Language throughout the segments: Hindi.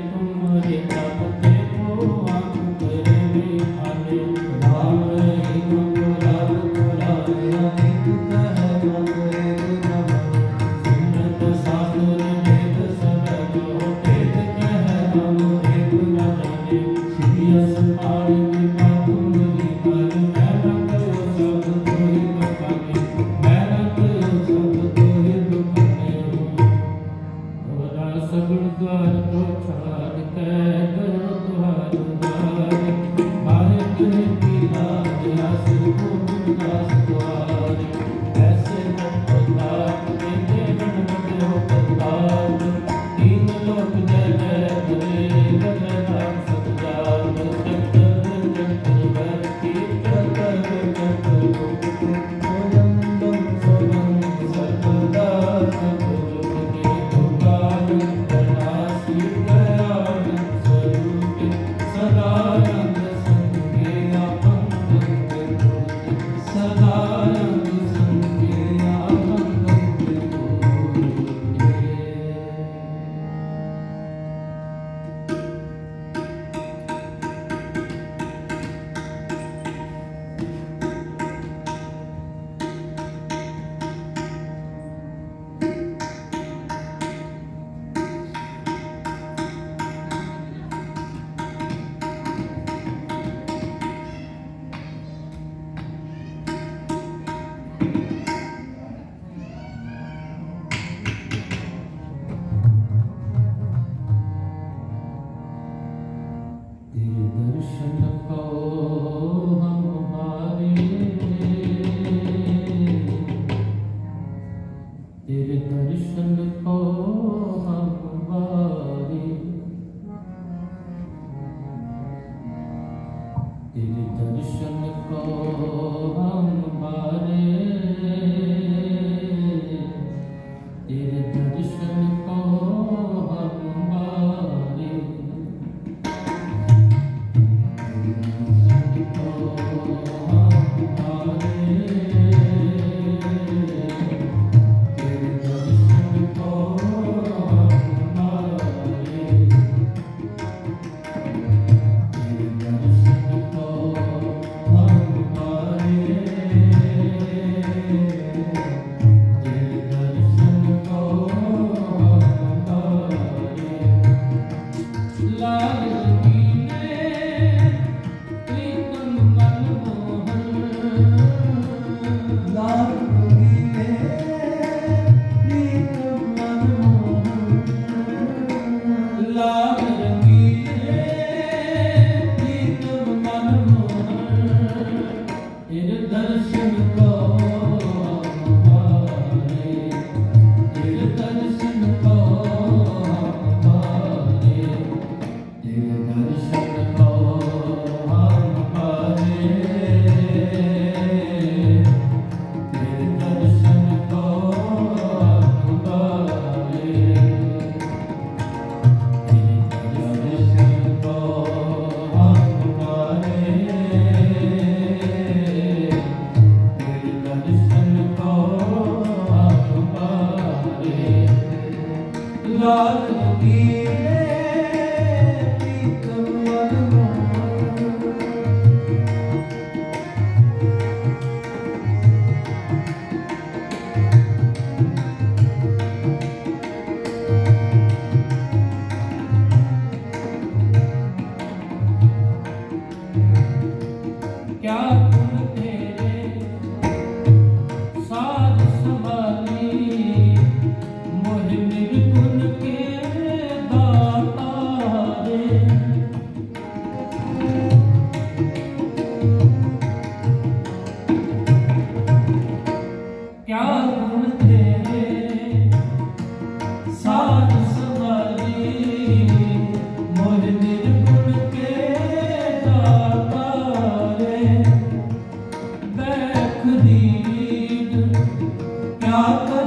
Hare Hare दिल दर्शन को हम बारे minha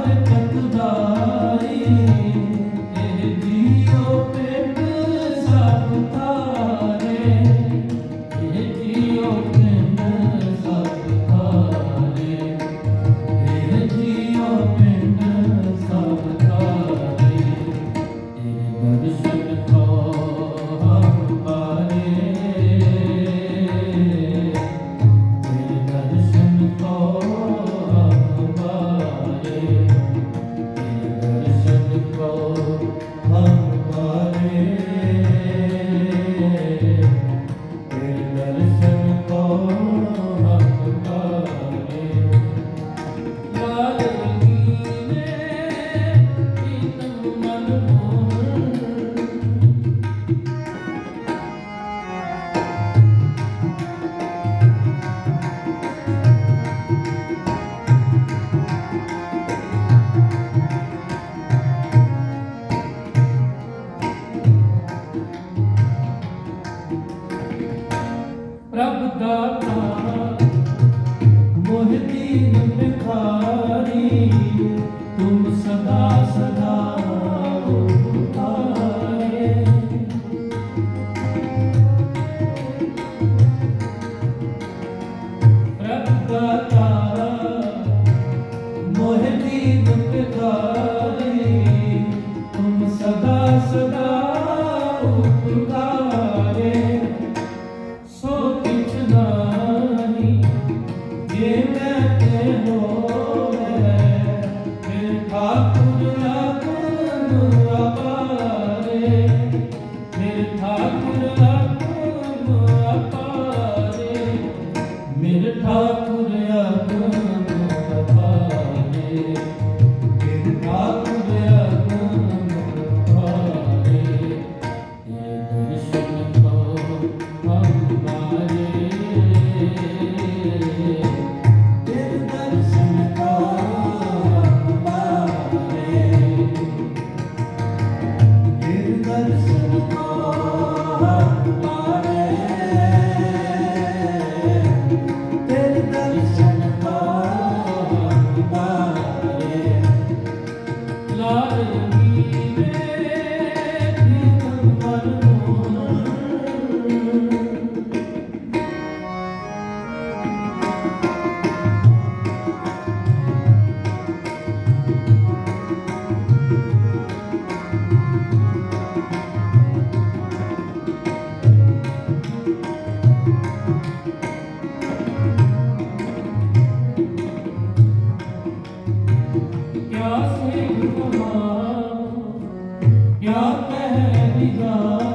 मैं निगाह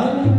I'm